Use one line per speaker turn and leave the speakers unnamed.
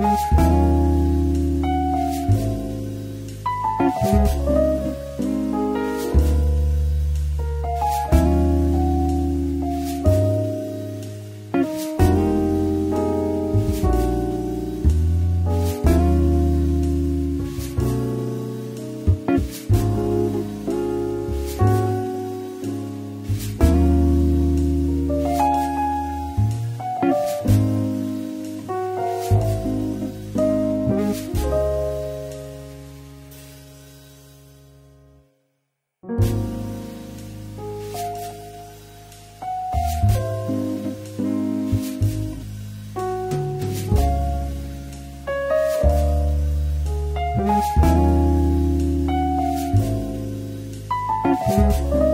Thank Thank you.